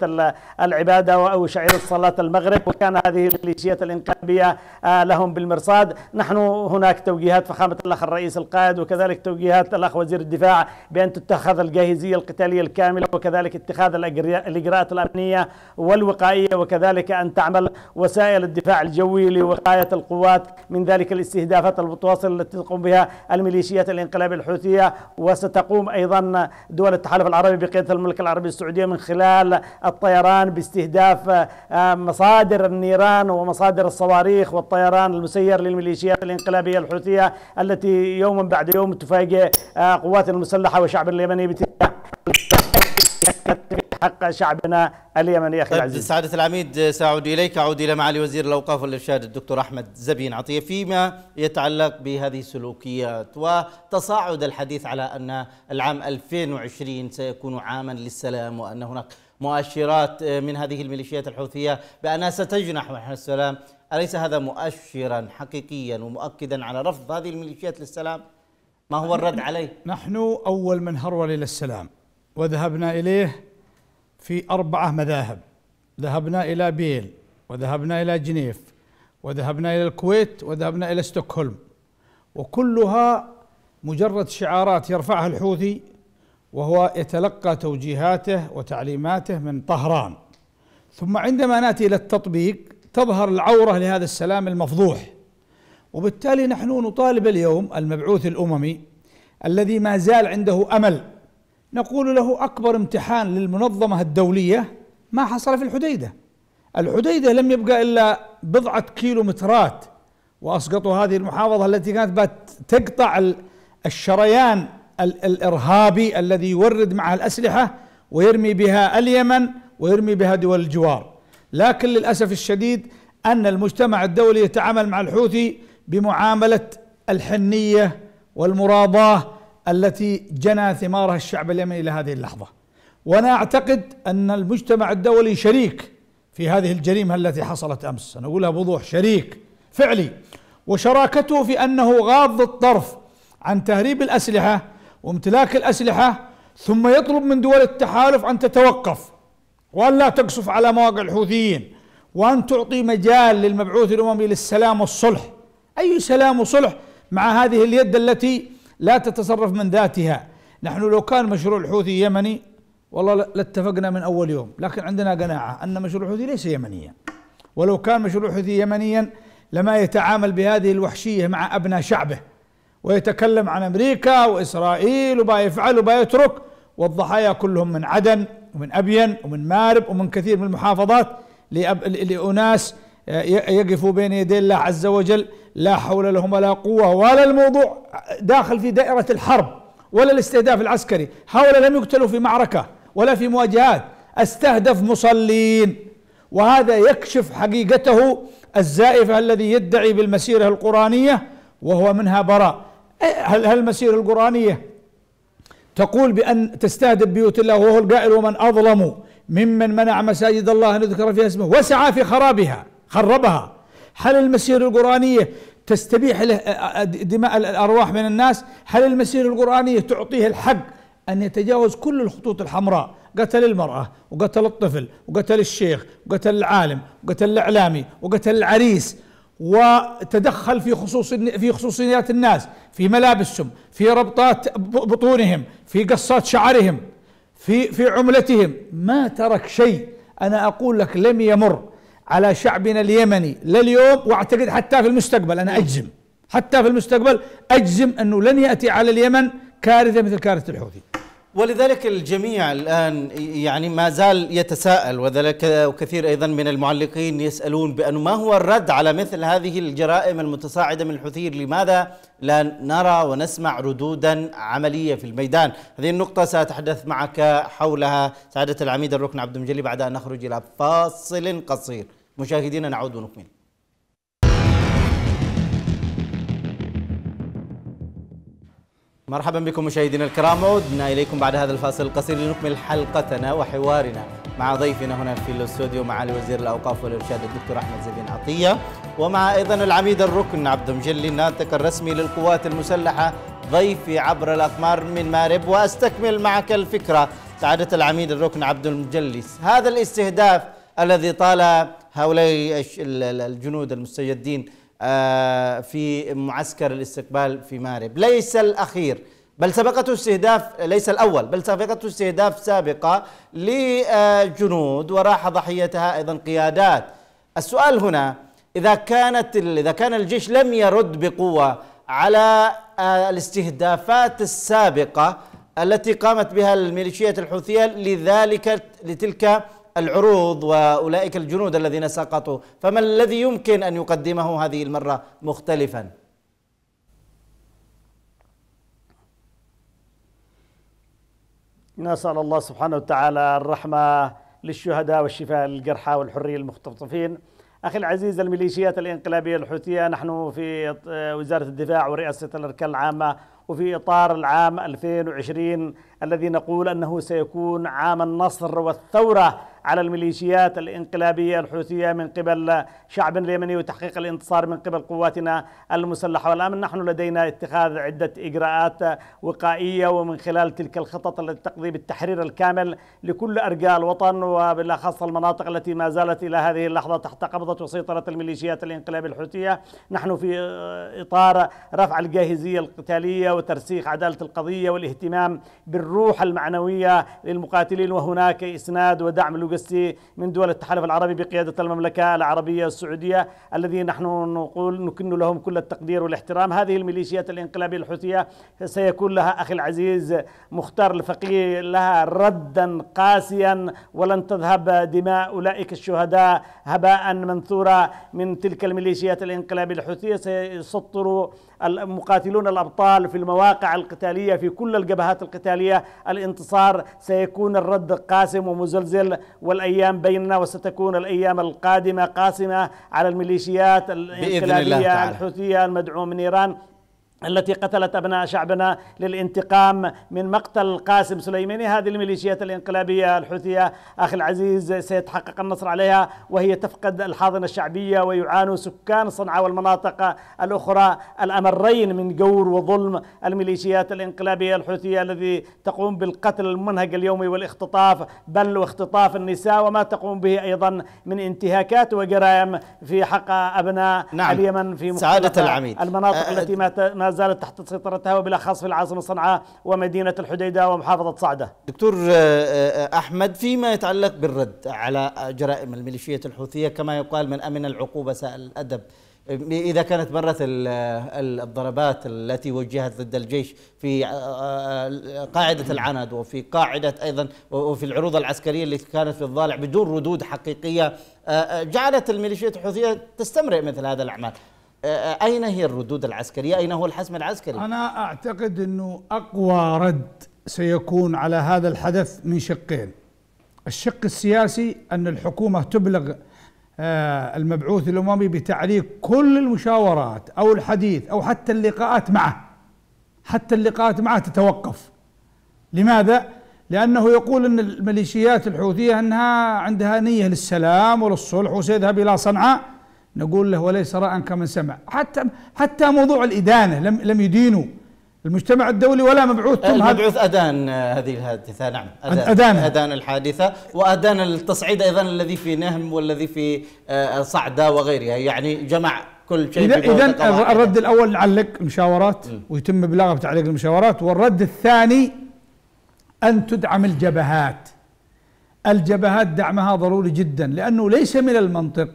العبادة أو شعيرة صلاة المغرب وكان هذه الميليشيات الإنقلابية آه، لهم بالمرصاد. نحن هناك توجيهات فخامة الأخ الرئيس القائد وكذلك توجيهات الأخ وزير الدفاع بأن تتخذ الجاهزية القتالية الكاملة وكذلك اتخاذ الإجراءات الأمنية والوقائية وكذلك أن تعمل وسائل الدفاع الجوي لوقاية القوات. من ذلك الاستهدافات المتواصلة التي تقوم بها الميليشيات الانقلاب الحوثية وستقوم أيضا دول التحالف العربي بقيادة المملكة العربية السعودية من خلال الطيران باستهداف آه، مصادر النيران ومصادر الصواريخ والطيران المسير للميليشيات الانقلابية الحوثية التي يوما بعد يوم تفاجئ آه، قواتنا المسلحة والشعب اليمني بتلك حق شعبنا اليمني. أخي طيب العزيز. سعادة العميد سأعود إليك. أعود إلى معالي وزير الأوقاف والإرشاد الدكتور أحمد زبين عطية فيما يتعلق بهذه السلوكيات وتصاعد الحديث على أن العام 2020 سيكون عاما للسلام وأن هناك مؤشرات من هذه الميليشيات الحوثية بأنها ستجنح نحو السلام. أليس هذا مؤشرا حقيقيا ومؤكدا على رفض هذه الميليشيات للسلام؟ ما هو الرد عليه؟ نحن أول من هرول إلى السلام وذهبنا إليه في أربعة مذاهب. ذهبنا إلى بيل وذهبنا إلى جنيف وذهبنا إلى الكويت وذهبنا إلى ستوكهولم. وكلها مجرد شعارات يرفعها الحوثي وهو يتلقى توجيهاته وتعليماته من طهران. ثم عندما نأتي إلى التطبيق تظهر العورة لهذا السلام المفضوح. وبالتالي نحن نطالب اليوم المبعوث الأممي الذي ما زال عنده أمل نقول له أكبر امتحان للمنظمة الدولية ما حصل في الحديدة. الحديدة لم يبقى إلا بضعة كيلومترات واسقطوا هذه المحافظة التي كانت تقطع الشريان الإرهابي الذي يورد معه الأسلحة ويرمي بها اليمن ويرمي بها دول الجوار. لكن للأسف الشديد أن المجتمع الدولي يتعامل مع الحوثي بمعاملة الحنية والمراضاة التي جنى ثمارها الشعب اليمني إلى هذه اللحظة. وأنا أعتقد أن المجتمع الدولي شريك في هذه الجريمة التي حصلت أمس. أنا اقولها بوضوح شريك فعلي. وشراكته في أنه غاض الطرف عن تهريب الأسلحة وامتلاك الأسلحة ثم يطلب من دول التحالف أن تتوقف وأن لا تقصف على مواقع الحوثيين وأن تعطي مجال للمبعوث الأممي للسلام والصلح. أي سلام وصلح مع هذه اليد التي لا تتصرف من ذاتها. نحن لو كان مشروع الحوثي يمني والله لاتفقنا من أول يوم. لكن عندنا قناعة أن مشروع الحوثي ليس يمنيا. ولو كان مشروع الحوثي يمنيا لما يتعامل بهذه الوحشية مع أبناء شعبه ويتكلم عن أمريكا وإسرائيل وما يفعل وما يترك والضحايا كلهم من عدن ومن أبين ومن مارب ومن كثير من المحافظات لأناس آه، يقفوا بين يدي الله عز وجل لا حول لهم ولا قوة. ولا الموضوع داخل في دائرة الحرب ولا الاستهداف العسكري. هؤلاء لم يقتلوا في معركة ولا في مواجهات. أستهدف مصلين. وهذا يكشف حقيقته الزائفة الذي يدعي بالمسيرة القرآنية وهو منها براء. هل هل المسيرة القرآنية تقول بأن تستهدف بيوت الله وهو القائل ومن أظلم ممن منع مساجد الله أن يذكر فيها اسمه وسعى في خرابها؟ خربها. هل المسيرة القرآنية تستبيح له دماء الأرواح من الناس؟ هل المسيرة القرآنية تعطيه الحق أن يتجاوز كل الخطوط الحمراء؟ قتل المرأة وقتل الطفل وقتل الشيخ وقتل العالم وقتل الإعلامي وقتل العريس وتدخل في خصوص في خصوصيات الناس في ملابسهم في ربطات بطونهم في قصات شعرهم في في عملتهم. ما ترك شيء. أنا أقول لك لم يمر. على شعبنا اليمني لا اليوم واعتقد حتى في المستقبل أنا أجزم حتى في المستقبل أجزم أنه لن يأتي على اليمن كارثة مثل كارثة الحوثي. ولذلك الجميع الآن يعني ما زال يتساءل وذلك وكثير أيضا من المعلقين يسألون بأنه ما هو الرد على مثل هذه الجرائم المتصاعدة من الحوثيين لماذا لا نرى ونسمع ردودا عملية في الميدان؟ هذه النقطة سأتحدث معك حولها سعادة العميد الركن عبد المجلي بعد أن نخرج إلى فاصل قصير. مشاهدينا نعود ونكمل. مرحبا بكم مشاهدينا الكرام. عدنا إليكم بعد هذا الفاصل القصير لنكمل حلقتنا وحوارنا مع ضيفنا هنا في الاستوديو معالي وزير الأوقاف والإرشاد الدكتور أحمد زبين عطية ومع أيضا العميد الركن عبد مجلي الناطق الرسمي للقوات المسلحة ضيفي عبر الأقمار من مارب. وأستكمل معك الفكرة سعادة العميد الركن عبد المجلس هذا الاستهداف الذي طال هؤلاء الجنود المستجدين آه، في معسكر الاستقبال في مارب ليس الأخير بل سبقته استهداف ليس الأول بل سبقته استهداف سابقة لجنود وراح ضحيتها أيضا قيادات. السؤال هنا إذا كانت إذا كان الجيش لم يرد بقوة على آه، الاستهدافات السابقة التي قامت بها الميليشيات الحوثية لذلك لتلك العروض وأولئك الجنود الذين سقطوا فما الذي يمكن أن يقدمه هذه المرة مختلفا؟ نسأل الله سبحانه وتعالى الرحمة للشهداء والشفاء للجرحى والحرية المختطفين. أخي العزيز الميليشيات الإنقلابية الحوثية نحن في وزارة الدفاع ورئاسة الأركان العامة وفي إطار العام 2020 الذي نقول أنه سيكون عام النصر والثورة على الميليشيات الإنقلابية الحوثية من قبل شعب اليمني وتحقيق الانتصار من قبل قواتنا المسلحة. والآن نحن لدينا اتخاذ عدة إجراءات وقائية ومن خلال تلك الخطط التي تقضي بالتحرير الكامل لكل أرجاء الوطن وبالأخص المناطق التي ما زالت إلى هذه اللحظة تحت قبضة وسيطرة الميليشيات الإنقلابية الحوثية. نحن في إطار رفع الجاهزية القتالية وترسيخ عدالة القضية والاهتمام بالروح المعنوية للمقاتلين. وهناك إسناد ودعم لوجستي من دول التحالف العربي بقيادة المملكة العربية السعودية الذي نحن نقول نكن لهم كل التقدير والاحترام. هذه الميليشيات الانقلابية الحوثية سيكون لها أخي العزيز مختار الفقيه لها ردا قاسيا ولن تذهب دماء أولئك الشهداء هباء منثورا من تلك الميليشيات الانقلابية الحوثية. سيسطر المقاتلون الأبطال في المواقع القتالية في كل الجبهات القتالية الانتصار سيكون الرد قاسم ومزلزل والأيام بيننا وستكون الأيام القادمة قاسمة على الميليشيات الانقلابية الحوثية المدعومة من إيران. التي قتلت أبناء شعبنا للانتقام من مقتل قاسم سليماني. هذه الميليشيات الانقلابية الحوثية أخي العزيز سيتحقق النصر عليها وهي تفقد الحاضنة الشعبية ويعانوا سكان صنعاء والمناطق الأخرى الأمرين من جور وظلم. الميليشيات الانقلابية الحوثية الذي تقوم بالقتل المنهج اليومي والاختطاف بل واختطاف النساء وما تقوم به أيضا من انتهاكات وجرائم في حق أبناء نعم. اليمن في سعادة العميد. المناطق أه التي ما زالت تحت سيطرتها وبالأخص في العاصمة صنعاء ومدينة الحديدة ومحافظة صعدة. دكتور آه، آه، أحمد فيما يتعلق بالرد على جرائم الميليشيات الحوثية كما يقال من أمن العقوبة سائل الأدب إذا كانت مرت الضربات التي وجهت ضد الجيش في آه، قاعدة العند وفي قاعدة أيضا وفي العروض العسكرية التي كانت في الضالع بدون ردود حقيقية جعلت الميليشيات الحوثية تستمرئ مثل هذا الأعمال أين هي الردود العسكرية؟ أين هو الحسم العسكري؟ أنا أعتقد أنه أقوى رد سيكون على هذا الحدث من شقين. الشق السياسي أن الحكومة تبلغ آه، المبعوث الأممي بتعليق كل المشاورات أو الحديث أو حتى اللقاءات معه. حتى اللقاءات معه تتوقف. لماذا؟ لأنه يقول أن الميليشيات الحوثية أنها عندها نية للسلام وللصلح وسيذهب إلى صنعاء. نقول له وليس رأى كمن سمع. حتى حتى موضوع الإدانة لم لم يدينوا. المجتمع الدولي ولا مبعوث. المبعوث أدان هذه الحادثة. نعم أدان, أدان. أدان. الحادثة. وأدان التصعيد أيضا الذي في نهم والذي في آه، صعدة وغيرها. يعني جمع كل شيء إذا إذا الرد الأول نعلق المشاورات ويتم إبلاغه بتعليق المشاورات. والرد الثاني أن تدعم الجبهات. الجبهات دعمها ضروري جدا لأنه ليس من المنطق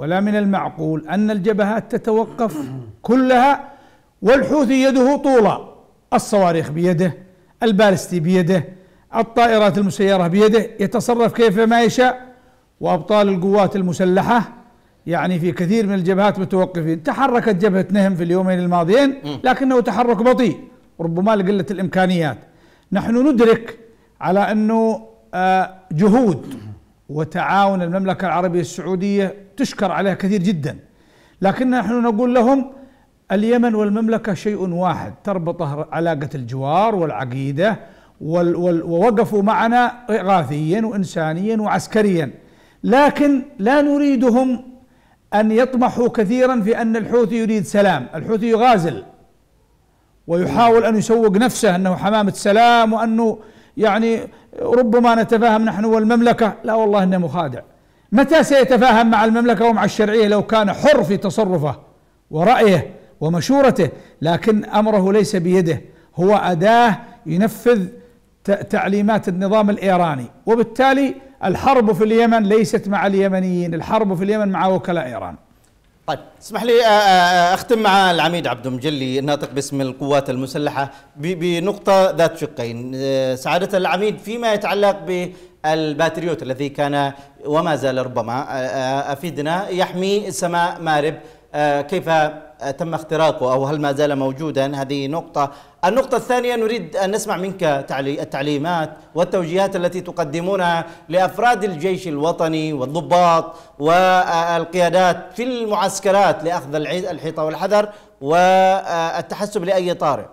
ولا من المعقول أن الجبهات تتوقف كلها والحوثي يده طولة الصواريخ بيده البالستي بيده الطائرات المسيرة بيده يتصرف كيفما يشاء وأبطال القوات المسلحة يعني في كثير من الجبهات متوقفين. تحركت جبهة نهم في اليومين الماضيين لكنه تحرك بطيء ربما لقلة الإمكانيات. نحن ندرك على أنه آه، جهود وتعاون المملكة العربية السعودية تشكر عليها كثير جدا. لكن نحن نقول لهم اليمن والمملكة شيء واحد تربطه علاقة الجوار والعقيدة ووقفوا معنا إغاثيا وإنسانيا وعسكريا. لكن لا نريدهم أن يطمحوا كثيرا في أن الحوثي يريد سلام. الحوثي يغازل ويحاول أن يسوق نفسه أنه حمامة سلام وأنه يعني ربما نتفاهم نحن والمملكة. لا والله إنه مخادع. متى سيتفاهم مع المملكة ومع الشرعية لو كان حر في تصرفه ورأيه ومشورته؟ لكن أمره ليس بيده. هو أداة ينفذ تعليمات النظام الإيراني. وبالتالي الحرب في اليمن ليست مع اليمنيين الحرب في اليمن مع وكلاء إيران. طيب اسمح لي أختم مع العميد عبد المجلي الناطق باسم القوات المسلحة بنقطة ذات شقين. سعادة العميد فيما يتعلق بالباتريوت الذي كان وما زال ربما أفيدنا. يحمي سماء مارب. كيف تم اختراقه أو هل ما زال موجودا؟ هذه نقطة. النقطة الثانية نريد أن نسمع منك التعليمات والتوجيهات التي تقدمونها لأفراد الجيش الوطني والضباط والقيادات في المعسكرات لأخذ الحيطة والحذر والتحسب لأي طارئ.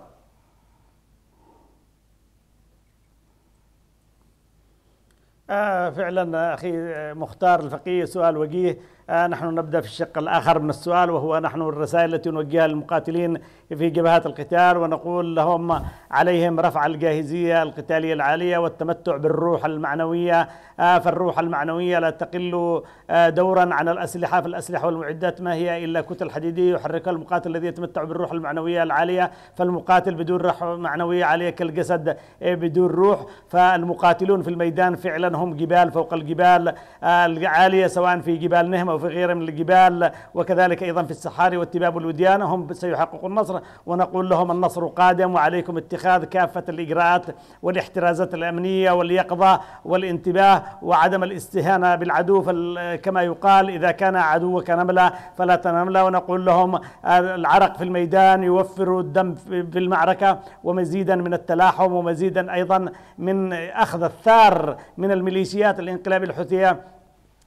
آه فعلا أخي مختار الفقيه سؤال وجيه. آه، نحن نبدأ في الشق الآخر من السؤال وهو نحن الرسائل التي نوجهها للمقاتلين في جبهات القتال ونقول لهم عليهم رفع الجاهزية القتالية العالية والتمتع بالروح المعنوية. آه، فالروح المعنوية لا تقل آه، دورا عن الأسلحة. فالأسلحة والمعدات ما هي إلا كتل حديديه يحركها المقاتل الذي يتمتع بالروح المعنوية العالية. فالمقاتل بدون روح معنوية عالية كالجسد بدون روح. فالمقاتلون في الميدان فعلا هم جبال فوق الجبال العالية سواء في جبال نهم وفي غيرها من الجبال. وكذلك أيضا في الصحاري والتباب والوديان هم سيحققوا النصر. ونقول لهم النصر قادم وعليكم اتخاذ كافة الإجراءات والاحترازات الأمنية واليقظة والانتباه وعدم الاستهانة بالعدو كما يقال إذا كان عدوك نملة فلا تنملة. ونقول لهم العرق في الميدان يوفر الدم في المعركة ومزيدا من التلاحم ومزيدا أيضا من أخذ الثار من الميليشيات الانقلاب الحوثية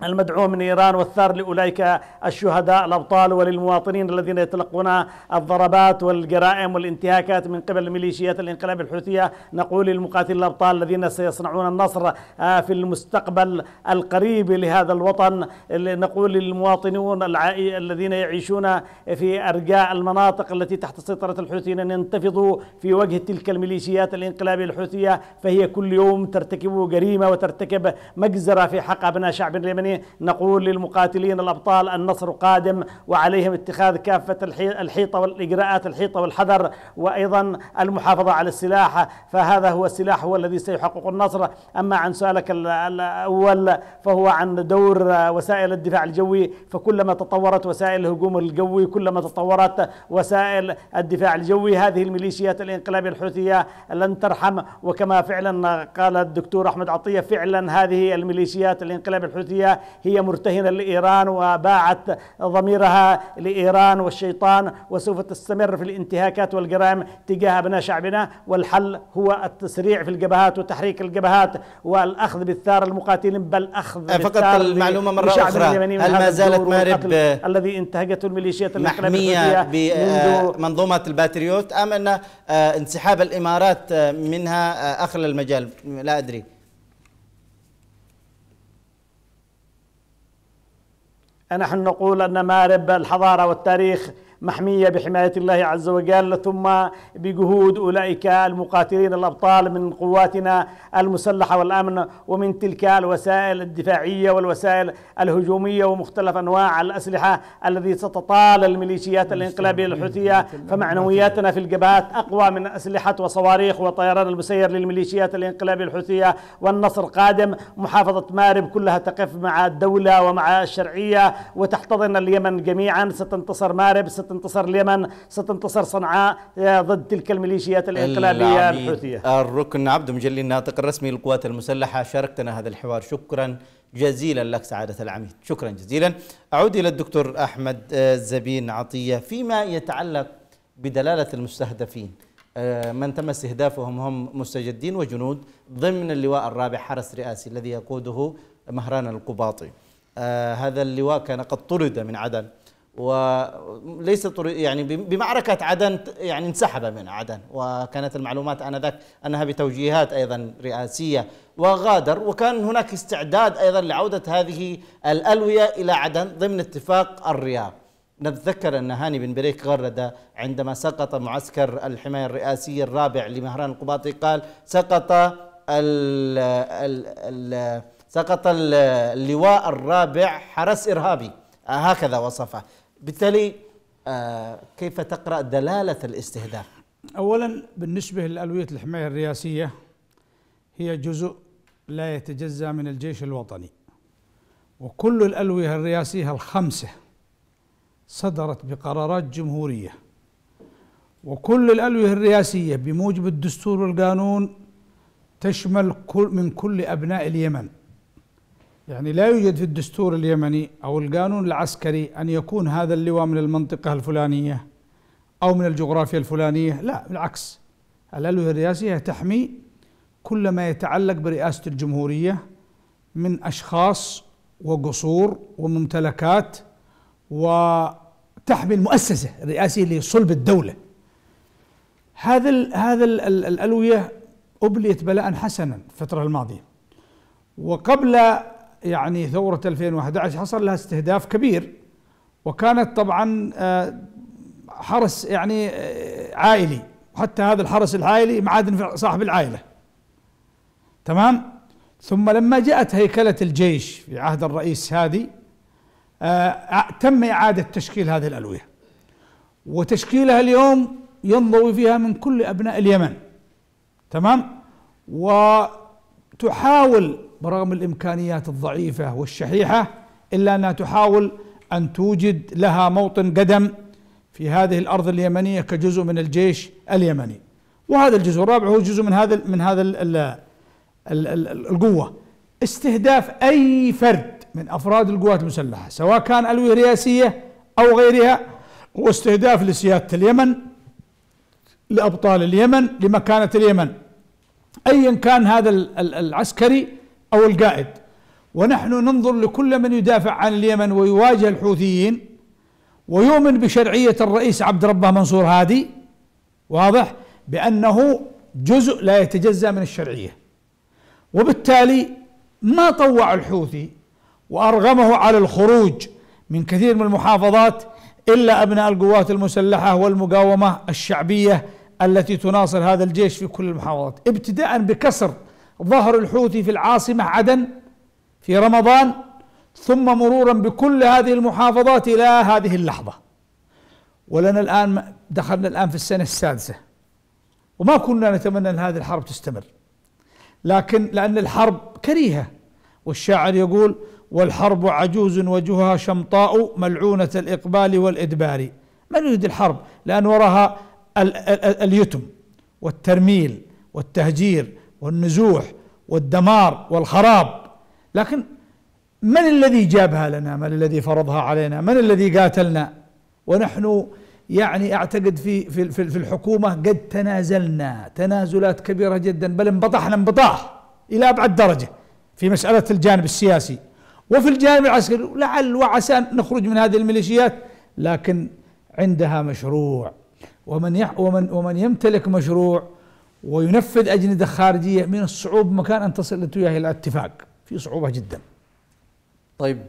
المدعوم من إيران والثار لأولئك الشهداء الأبطال وللمواطنين الذين يتلقون الضربات والجرائم والانتهاكات من قبل ميليشيات الانقلاب الحوثية. نقول للمقاتلين الأبطال الذين سيصنعون النصر آه، في المستقبل القريب لهذا الوطن. نقول للمواطنون الذين يعيشون في أرجاء المناطق التي تحت سيطرة الحوثيين أن ينتفضوا في وجه تلك الميليشيات الانقلابيه الحوثية. فهي كل يوم ترتكب جريمة وترتكب مجزرة في حق أبناء شعب اليمني نقول للمقاتلين الأبطال النصر قادم وعليهم اتخاذ كافة الحيطة والإجراءات الحيطة والحذر وأيضا المحافظة على السلاح. فهذا هو السلاح هو الذي سيحقق النصر. أما عن سؤالك الأول فهو عن دور وسائل الدفاع الجوي. فكلما تطورت وسائل الهجوم الجوي كلما تطورت وسائل الدفاع الجوي هذه الميليشيات الإنقلابية الحوثية لن ترحم. وكما فعلا قال الدكتور أحمد عطية فعلا هذه الميليشيات الانقلاب الحوثية هي مرتهنة لإيران وباعت ضميرها لإيران والشيطان وسوف تستمر في الانتهاكات والجرائم تجاه أبناء شعبنا. والحل هو التسريع في الجبهات وتحريك الجبهات والأخذ بالثار المقاتلين بل أخذ فقط المعلومة مرة أخرى. هل ما زالت مارب الذي انتهكته الميليشيات محمية بمنظومة الباتريوت أم أن انسحاب الإمارات منها أخلى المجال؟ لا أدري. نحن نقول أن مارب الحضارة والتاريخ محمية بحماية الله عز وجل ثم بجهود أولئك المقاتلين الأبطال من قواتنا المسلحة والأمن ومن تلك الوسائل الدفاعية والوسائل الهجومية ومختلف أنواع الأسلحة الذي ستطال الميليشيات الانقلابية الحوثية. فمعنوياتنا في الجبهات أقوى من أسلحة وصواريخ وطيران المسير للميليشيات الانقلابية الحوثية. والنصر قادم محافظة مارب كلها تقف مع الدولة ومع الشرعية وتحتضن اليمن جميعا. ستنتصر مارب ست ستنتصر اليمن ستنتصر صنعاء ضد تلك الميليشيات الانقلابية الحوثية. الركن عبد مجلي الناطق الرسمي للقوات المسلحة شاركتنا هذا الحوار. شكرا جزيلا لك سعادة العميد. شكرا جزيلا. أعود إلى الدكتور أحمد زبين عطية. فيما يتعلق بدلالة المستهدفين من تم استهدافهم هم مستجدين وجنود ضمن اللواء الرابع حرس رئاسي الذي يقوده مهران القباطي. هذا اللواء كان قد طرد من عدن وليس يعني بمعركة عدن يعني انسحب من عدن. وكانت المعلومات آنذاك أنها بتوجيهات أيضا رئاسية وغادر. وكان هناك استعداد أيضا لعودة هذه الألوية إلى عدن ضمن اتفاق الرياض. نتذكر أن هاني بن بريك غرد عندما سقط معسكر الحماية الرئاسي الرابع لمهران القباطي قال سقط ال ال ال سقط اللواء الرابع حرس إرهابي. هكذا وصفه. بالتالي آه كيف تقرأ دلالة الاستهداف؟ أولا بالنسبة لألوية الحماية الرئاسية هي جزء لا يتجزأ من الجيش الوطني. وكل الألوية الرئاسية الخمسة صدرت بقرارات جمهورية. وكل الألوية الرئاسية بموجب الدستور والقانون تشمل كل من كل أبناء اليمن. يعني لا يوجد في الدستور اليمني أو القانون العسكري أن يكون هذا اللواء من المنطقة الفلانية أو من الجغرافيا الفلانية، لا بالعكس الألوية الرئاسية تحمي كل ما يتعلق برئاسة الجمهورية من أشخاص وقصور وممتلكات وتحمي المؤسسة الرئاسية لصلب الدولة. هذا ال هذا ال الألوية أبليت بلاء حسنا الفترة الماضية. وقبل يعني ثورة 2011 حصل لها استهداف كبير وكانت طبعا آه، حرس يعني آه، عائلي وحتى هذا الحرس العائلي معادن صاحب العائلة. تمام؟ ثم لما جاءت هيكلة الجيش في عهد الرئيس هادي آه، تم إعادة تشكيل هذه الألوية. وتشكيلها اليوم ينضوي فيها من كل أبناء اليمن. تمام؟ وتحاول برغم الإمكانيات الضعيفة والشحيحة إلا أنها تحاول أن توجد لها موطن قدم في هذه الأرض اليمنية كجزء من الجيش اليمني. وهذا الجزء الرابع هو جزء من هذا من هذا القوة. استهداف أي فرد من أفراد القوات المسلحة سواء كان الوية رئاسيه أو غيرها واستهداف لسيادة اليمن لأبطال اليمن لمكانة اليمن. ايا كان هذا العسكري أو القائد. ونحن ننظر لكل من يدافع عن اليمن ويواجه الحوثيين ويؤمن بشرعية الرئيس عبد ربه منصور هادي واضح؟ بأنه جزء لا يتجزأ من الشرعية. وبالتالي ما طوع الحوثي وأرغمه على الخروج من كثير من المحافظات إلا أبناء القوات المسلحة والمقاومة الشعبية التي تناصر هذا الجيش في كل المحافظات ابتداء بكسر ظهر الحوثي في العاصمة عدن في رمضان ثم مرورا بكل هذه المحافظات إلى هذه اللحظة. ولنا الآن دخلنا الآن في السنة السادسة وما كنا نتمنى أن هذه الحرب تستمر. لكن لأن الحرب كريهة والشاعر يقول والحرب عجوز وجهها شمطاء ملعونة الإقبال والإدبار. من يريد الحرب؟ لأن وراها اليتم والترميل والتهجير والنزوح والدمار والخراب. لكن من الذي جابها لنا؟ من الذي فرضها علينا؟ من الذي قاتلنا؟ ونحن يعني أعتقد في في في الحكومة قد تنازلنا تنازلات كبيرة جدا بل انبطحنا انبطاح إلى أبعد درجة في مسألة الجانب السياسي. وفي الجانب العسكري لعل وعسى نخرج من هذه الميليشيات لكن عندها مشروع. ومن ومن ومن يمتلك مشروع وينفذ أجندة خارجية من الصعوب مكان أن تصل انت إلى اتفاق في صعوبة جدا. طيب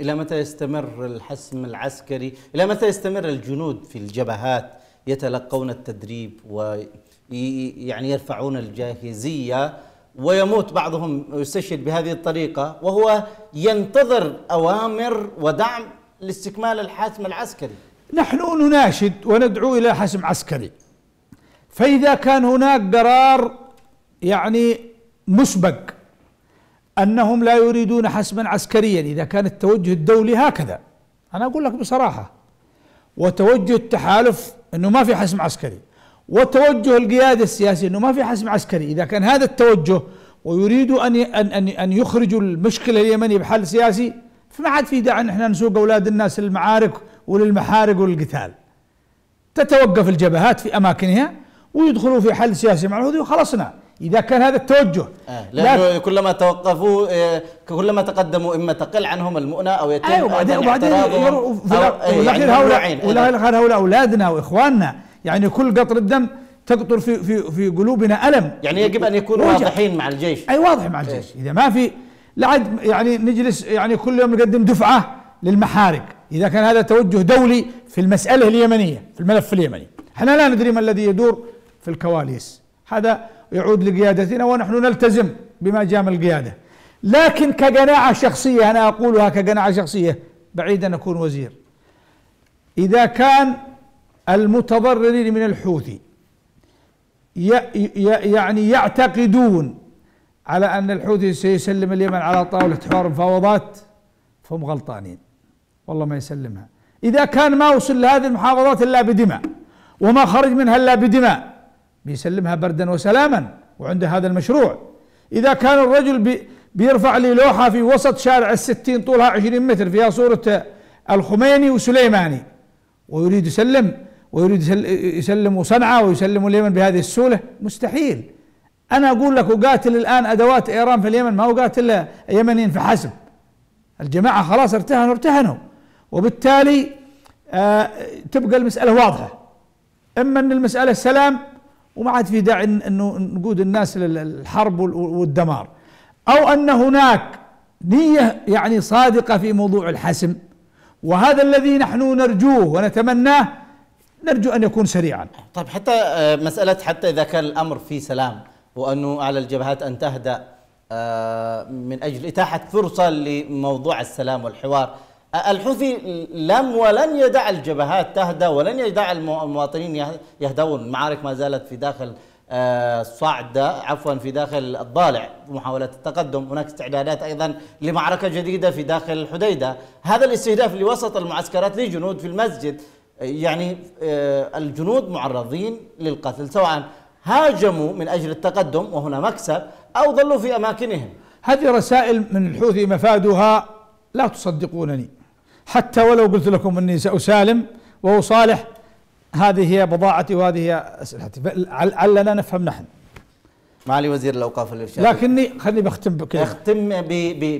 إلى متى يستمر الحسم العسكري؟ إلى متى يستمر الجنود في الجبهات يتلقون التدريب ويعني يرفعون الجاهزية ويموت بعضهم ويستشهد بهذه الطريقة وهو ينتظر أوامر ودعم لاستكمال الحاسم العسكري؟ نحن نناشد وندعو إلى حسم عسكري. فإذا كان هناك قرار يعني مسبق أنهم لا يريدون حسما عسكريا إذا كان التوجه الدولي هكذا. أنا أقول لك بصراحة وتوجه التحالف إنه ما في حسم عسكري وتوجه القيادة السياسية إنه ما في حسم عسكري. إذا كان هذا التوجه ويريدوا أن ان ان يخرجوا المشكلة اليمنية بحل سياسي فما عاد في داعي إن إحنا نسوق أولاد الناس للمعارك وللمحارق وللقتال تتوقف الجبهات في أماكنها ويدخلوا في حل سياسي مع الهذي وخلصنا. إذا كان هذا التوجه آه لأنه كلما توقفوا آه كلما تقدموا إما تقل عنهم المؤنة أو يتم أيوة وبعدين وبعدين يعني هؤلاء هؤلاء أولادنا وإخواننا. يعني كل قطر الدم تقطر في في في قلوبنا ألم. يعني يجب أن يكونوا واضحين مع الجيش. أي واضح مع الجيش. إذا ما في لعد يعني نجلس يعني كل يوم نقدم دفعة للمحارق. إذا كان هذا توجه دولي في المسألة اليمنية في الملف اليمني. إحنا لا ندري ما الذي يدور في الكواليس. هذا يعود لقيادتنا ونحن نلتزم بما جاء من القيادة. لكن كقناعة شخصية أنا أقولها كقناعة شخصية بعيد أن أكون وزير. إذا كان المتضررين من الحوثي يعني يعتقدون على أن الحوثي سيسلم اليمن على طاولة حوار مفاوضات فهم غلطانين. والله ما يسلمها. إذا كان ما وصل لهذه المحافظات إلا بدماء وما خرج منها إلا بدماء بيسلمها بردا وسلاما وعنده هذا المشروع. إذا كان الرجل بيرفع لي لوحة في وسط شارع الستين طولها عشرين متر فيها صورة الخميني وسليماني ويريد يسلم ويريد يسلم صنعاء ويسلم اليمن بهذه السهولة مستحيل. أنا أقول لك أقاتل الآن أدوات إيران في اليمن ما أقاتل يمنيين فحسب الجماعة خلاص ارتهنوا ارتهنوا. وبالتالي آه تبقى المسألة واضحة. إما أن المسألة سلام وما عاد في داعي إنه نقود الناس للحرب والدمار أو أن هناك نية يعني صادقة في موضوع الحسم وهذا الذي نحن نرجوه ونتمناه نرجو أن يكون سريعا. طيب حتى آه، مسألة حتى إذا كان الأمر في سلام وأنه على الجبهات أن تهدأ آه، من أجل إتاحة فرصة لموضوع السلام والحوار الحوثي لم ولن يدع الجبهات تهدى ولن يدع المواطنين يهدون المعارك ما زالت في داخل آه، صعدة عفوا في داخل الضالع. محاولة التقدم. هناك استعدادات أيضا لمعركة جديدة في داخل الحديدة هذا الاستهداف لوسط المعسكرات لجنود في المسجد. يعني آه، الجنود معرضين للقتل. سواء هاجموا من أجل التقدم وهنا مكسب أو ظلوا في أماكنهم. هذه رسائل من الحوثي مفادها لا تصدقونني. حتى ولو قلت لكم إني سأسالم وأصالح هذه هي بضاعتي وهذه هي أسلحتي. علنا نفهم نحن. معالي وزير الأوقاف والارشاد لكني خليني بختم بكلمة. اختم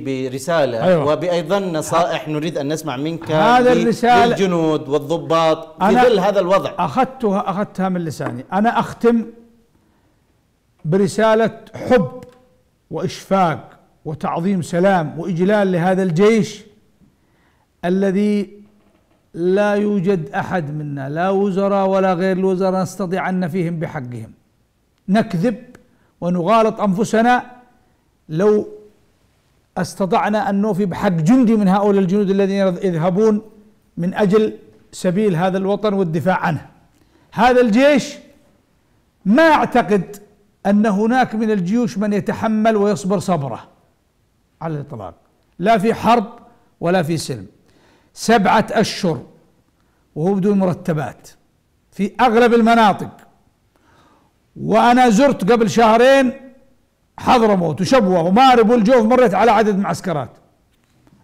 برسالة. أيوة. وبايضا نصائح نريد أن نسمع منك هذا الرساله للجنود والضباط في ظل هذا الوضع. اخذتها أخذتها من لساني. أنا أختم برسالة حب وإشفاق وتعظيم سلام وإجلال لهذا الجيش الذي لا يوجد أحد منا لا وزراء ولا غير الوزراء نستطيع أن نفيهم بحقهم. نكذب ونغالط أنفسنا لو استطعنا أن نوفي بحق جندي من هؤلاء الجنود الذين يذهبون من أجل سبيل هذا الوطن والدفاع عنه. هذا الجيش ما أعتقد أن هناك من الجيوش من يتحمل ويصبر صبره على الإطلاق. لا في حرب ولا في سلم. سبعة أشهر وهو بدون مرتبات في أغلب المناطق. وأنا زرت قبل شهرين حضرموت وشبوة ومارب والجوف مريت على عدد معسكرات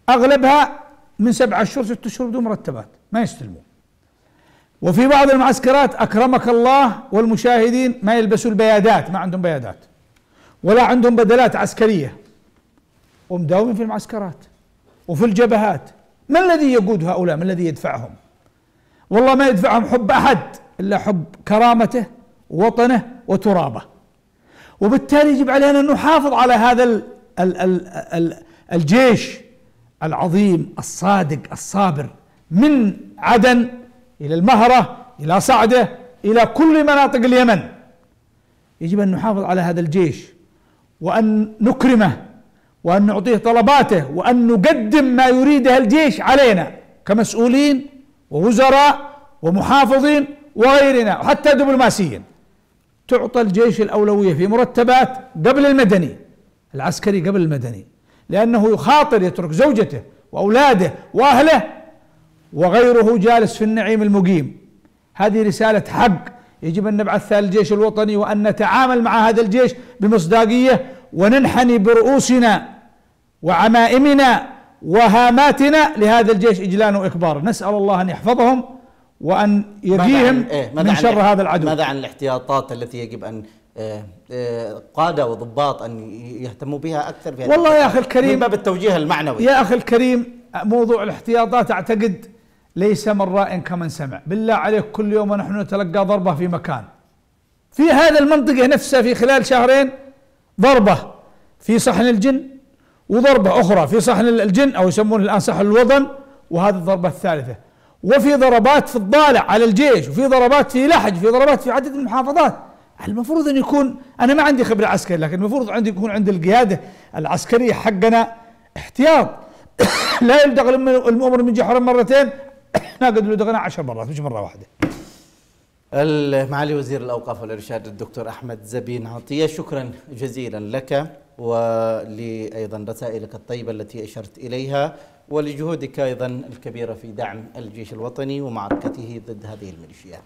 أغلبها من سبعة أشهر ست أشهر بدون مرتبات ما يستلمون. وفي بعض المعسكرات أكرمك الله والمشاهدين ما يلبسوا البيادات ما عندهم بيادات ولا عندهم بدلات عسكرية. ومداومين في المعسكرات وفي الجبهات. ما الذي يقود هؤلاء؟ ما الذي يدفعهم؟ والله ما يدفعهم حب أحد إلا حب كرامته ووطنه وترابه. وبالتالي يجب علينا أن نحافظ على هذا ال ال ال ال الجيش العظيم الصادق الصابر من عدن إلى المهرة إلى صعدة إلى كل مناطق اليمن. يجب أن نحافظ على هذا الجيش وأن نكرمه وأن نعطيه طلباته وأن نقدم ما يريده الجيش علينا كمسؤولين ووزراء ومحافظين وغيرنا وحتى دبلوماسيين. تعطى الجيش الأولوية في مرتبات قبل المدني العسكري قبل المدني لأنه يخاطر يترك زوجته وأولاده وأهله وغيره جالس في النعيم المقيم. هذه رسالة حق. يجب أن نبعثها للجيش الوطني وأن نتعامل مع هذا الجيش بمصداقية وننحني برؤوسنا. وعمائمنا وهاماتنا لهذا الجيش إجلالا وإكبارا نسأل الله أن يحفظهم وأن يقيهم إيه من شر هذا العدو. ماذا عن الاحتياطات التي يجب أن آه، آه، قادة وضباط أن يهتموا بها أكثر في والله يا أخي الكريم من باب التوجيه المعنوي. يا أخي الكريم موضوع الاحتياطات أعتقد ليس من راء كمن سمع. بالله عليك كل يوم ونحن نتلقى ضربة في مكان. في هذا المنطقة نفسها في خلال شهرين ضربة في صحن الجن. وضربة أخرى في صحن الجن أو يسمونه الآن صحن الوطن وهذه الضربة الثالثة. وفي ضربات في الضالع على الجيش وفي ضربات في لحج في ضربات في عدد المحافظات. المفروض أن يكون أنا ما عندي خبرة عسكرية لكن المفروض عندي يكون عند القيادة العسكرية حقنا احتياط. لا يلدغ المؤمر من جحر مرتين ناقد لدغنا عشر مرات مش مرة واحدة. معالي وزير الأوقاف والإرشاد الدكتور أحمد زبين عطية شكرا جزيلا لك. ولأيضا رسائلك الطيبة التي أشرت إليها ولجهودك أيضا الكبيرة في دعم الجيش الوطني ومعركته ضد هذه الميليشيات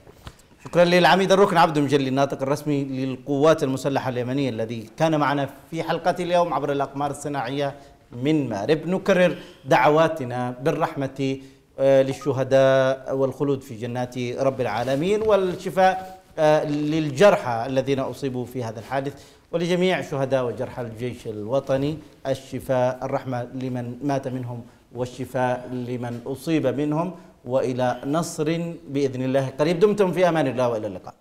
شكرا للعميد الركن عبد مجلي الناطق الرسمي للقوات المسلحة اليمنية الذي كان معنا في حلقة اليوم عبر الأقمار الصناعية من مارب. نكرر دعواتنا بالرحمة آه، للشهداء والخلود في جنات رب العالمين والشفاء آه، للجرحى الذين أصيبوا في هذا الحادث. ولجميع شهداء وجرحى الجيش الوطني الشفاء الرحمة لمن مات منهم والشفاء لمن أصيب منهم وإلى نصر بإذن الله. قريب دمتم في أمان الله وإلى اللقاء.